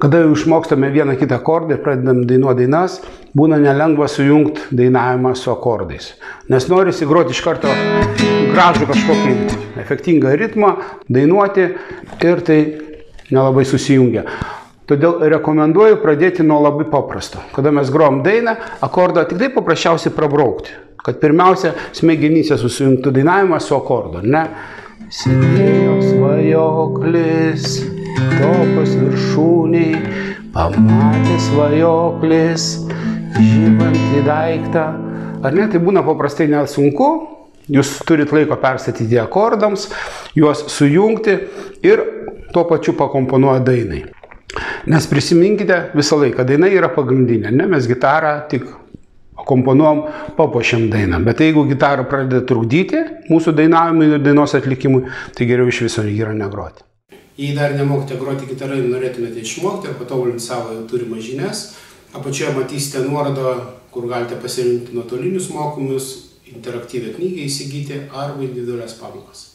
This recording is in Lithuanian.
Kada jau išmokstame vieną kitą akordą ir pradedam dainuoti dainas, būna nelengva sujungti dainavimą su akordais. Nes norisi groti iš karto gražų kažkokį efektingą ritmą, dainuoti ir tai nelabai susijungia. Todėl rekomenduoju pradėti nuo labai paprasto. Kada mes grojom dainą, akordą tik tai paprasčiausiai prabraukti. Kad pirmiausia, smegenyse susijungtų dainavimas su akordu. Ne? Sėdėjo svajoklis, topos viršūniai, pamatė svajoklis, žybantį daiktą. Ar ne, tai būna paprastai nesunku, jūs turit laiko perstatyti akordams, juos sujungti ir tuo pačiu pakomponuoja dainai. Nes prisiminkite visą laiką, daina yra pagrindinė, ne mes gitarą tik komponuom, papuošiam dainą. Bet jeigu gitara pradeda trukdyti mūsų dainavimui ir dainos atlikimui, tai geriau iš viso yra negroti. Jei dar nemokite groti gitarą ir norėtumėte išmokti ir patobulinti savo turimas žinias, apačioje matysite nuorodą, kur galite pasirinkti nuotolinius mokymus, interaktyvę knygą įsigyti arba individualias pamokas.